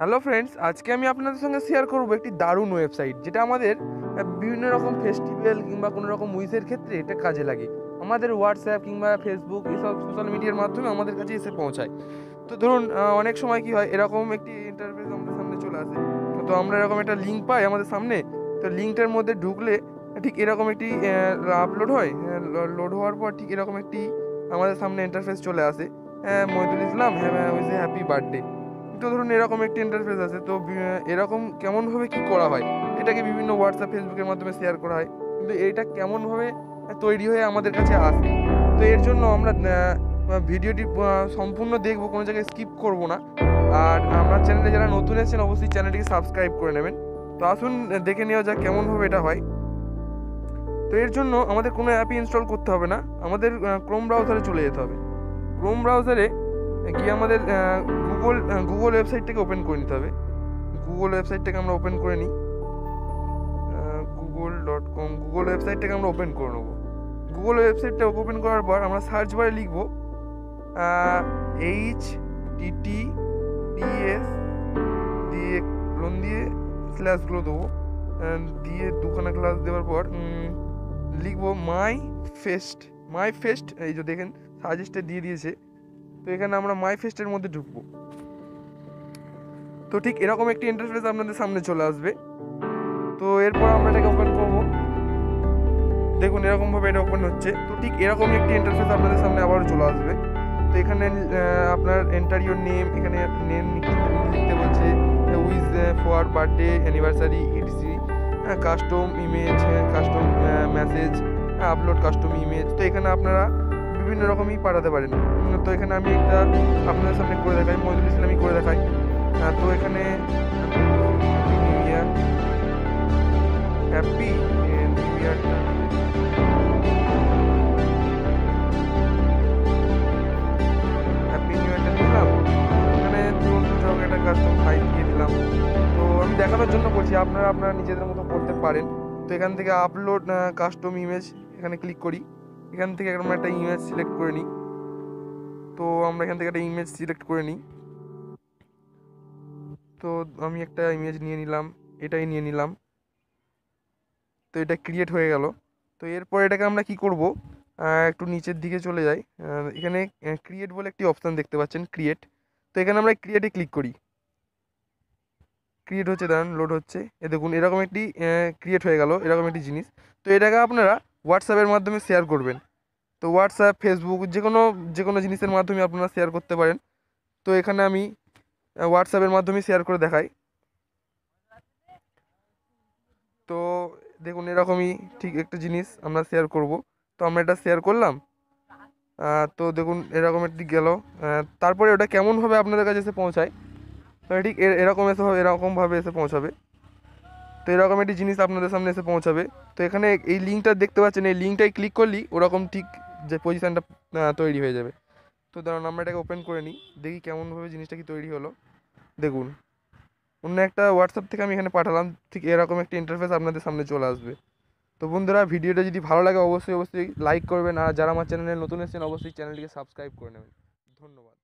Hello friends আজকে আমি আপনাদের সঙ্গে শেয়ার করব একটি দারুণ ওয়েবসাইট যেটা আমাদের বিভিন্ন রকম ফেস্টিভ্যাল কিংবা কোনো রকম উইসের ক্ষেত্রে এটা কাজে লাগে। আমাদের হোয়াটসঅ্যাপ কিংবা ফেসবুক এসব সোশ্যাল মিডিয়ার মাধ্যমে আমাদের কাছে এসে পৌঁছায়। তো ধরুন অনেক সময় কি হয়, এরকম একটি ইন্টারফেস আমাদের সামনে চলে আসে। তো আমরা এরকম একটা লিঙ্ক পাই আমাদের সামনে, তো লিঙ্কটার মধ্যে ঢুকলে ঠিক এরকম একটি আপলোড হয় লোড হওয়ার পর ঠিক এরকম একটি আমাদের সামনে ইন্টারফেস চলে আসে। হ্যাঁ মহিদুল ইসলাম হ্যাঁ হ্যাপি বার্থডে তো ধরুন এরকম একটি ইন্টারফেস আছে, তো এরকম কেমনভাবে কি করা হয়? এটাকে বিভিন্ন হোয়াটসঅ্যাপ ফেসবুকের মাধ্যমে শেয়ার করা হয়। কিন্তু এটা কেমনভাবে তৈরি হয়ে আমাদের কাছে আসে? তো এর জন্য আমরা ভিডিওটি সম্পূর্ণ দেখব, কোনো জায়গায় স্কিপ করব না। আর আমার চ্যানেলে যারা নতুন এসেছেন, অবশ্যই চ্যানেলটিকে সাবস্ক্রাইব করে নেবেন। তো আসুন, দেখে নেওয়া যাক কেমনভাবে এটা হয়। তো এর জন্য আমাদের কোনো অ্যাপই ইনস্টল করতে হবে না। আমাদের ক্রোম ব্রাউজারে চলে যেতে হবে। ক্রোম ব্রাউজারে গিয়ে আমাদের গুগল গুগল ওয়েবসাইটটাকে ওপেন করে নিতে হবে। গুগল ওয়েবসাইটটাকে আমরা ওপেন করে নিই। গুগল ডট কম গুগল ওয়েবসাইটটাকে আমরা ওপেন করে নেব। গুগল ওয়েবসাইটটা ওপেন করার পর আমরা সার্চ বারে লিখব এইচ টিটি পিএস দিয়ে লোন দিয়ে স্ল্যাশগুলো দেবো। দিয়ে দুখানা ক্লাস দেওয়ার পর লিখব মাই ফেস্ট মাই ফেস্ট এই যে দেখেন সাজেস্টে দিয়ে দিয়েছে। তো এখানে আমরা মাই ফেস্টের মধ্যে ঢুকবো। তো ঠিক এরকম একটি ইন্টারফেস আপনাদের সামনে চলে আসবে। তো এরপর আমরা এটাকে ওপেন করব। দেখুন এরকমভাবে এটা ওপেন হচ্ছে। তো ঠিক এরকম একটি ইন্টারফেস আপনাদের সামনে আবারও চলে আসবে। তো এখানে আপনার এন্টার ইউর নেম এখানে নেম লিখতে বলছে wish for birthday anniversary etc custom image custom message upload custom image তো এখানে আপনারা বিভিন্ন রকমই পাঠাতে পারেন। তো এখানে আমি একটা আপনাদের সামনে করে দেখাই মজুল ইসলামী করে দেখাই। তো এখানে happy new year happy new ইয়ারটা এখানে একটা কাস্টম তো আমি দেখানোর জন্য করছি আপনারা আপনারা নিজেদের মতো করতে পারেন। তো এখান থেকে আপলোড কাস্টম ইমেজ এখানে ক্লিক করি। এখান থেকে আমরা একটা ইমেজ সিলেক্ট করে নিই। তো আমরা এখান থেকে একটা ইমেজ সিলেক্ট করে নিই। তো আমি একটা ইমেজ নিয়ে নিলাম, এটাই নিয়ে নিলাম। তো এটা ক্রিয়েট হয়ে গেল। তো এরপর এটাকে আমরা কি করব? একটু নিচের দিকে চলে যাই। এখানে ক্রিয়েট বলে একটি অপশান দেখতে পাচ্ছেন ক্রিয়েট তো এখানে আমরা ক্রিয়েটে ক্লিক করি। ক্রিয়েট হচ্ছে, দাঁড়ান লোড হচ্ছে। এ দেখুন, এরকম একটি ক্রিয়েট হয়ে গেল, এরকম একটি জিনিস। তো এটাকে আপনারা হোয়াটসঅ্যাপের মাধ্যমে শেয়ার করবেন। তো হোয়াটসঅ্যাপ ফেসবুক যে কোনো যে কোনো জিনিসের মাধ্যমে আপনারা শেয়ার করতে পারেন। তো এখানে আমি হোয়াটসঅ্যাপের মাধ্যমে শেয়ার করে দেখাই। তো দেখুন, এরকমই ঠিক একটা জিনিস আমরা শেয়ার করব। তো আমরা এটা শেয়ার করলাম। তো দেখুন, এরকম একটি গেল। তারপরে ওটা কেমনভাবে আপনাদের কাছে এসে পৌঁছায়? ঠিক এরকম এসে এরকমভাবে এসে পৌঁছাবে। তো এরকম একটি জিনিস আপনাদের সামনে এসে পৌঁছাবে। তো এখানে এই লিঙ্কটা দেখতে পাচ্ছেন, এই লিঙ্কটাই ক্লিক করলেই ওরকম ঠিক যে পজিশানটা তৈরি হয়ে যাবে। তো দাঁড়ান, আমরা এটাকে ওপেন করে নিই, দেখি কেমনভাবে জিনিসটা কি তৈরি হলো। দেখুন, অন্য একটা হোয়াটসঅ্যাপ থেকে আমি এখানে পাঠালাম, ঠিক এরকম একটা ইন্টারফেস আপনাদের সামনে চলে আসবে। তো বন্ধুরা, ভিডিওটা যদি ভালো লাগে, অবশ্যই অবশ্যই লাইক করবেন। আর যারা আমার চ্যানেলে নতুন এসেছেন, অবশ্যই চ্যানেলটিকে সাবস্ক্রাইব করে নেবেন। ধন্যবাদ।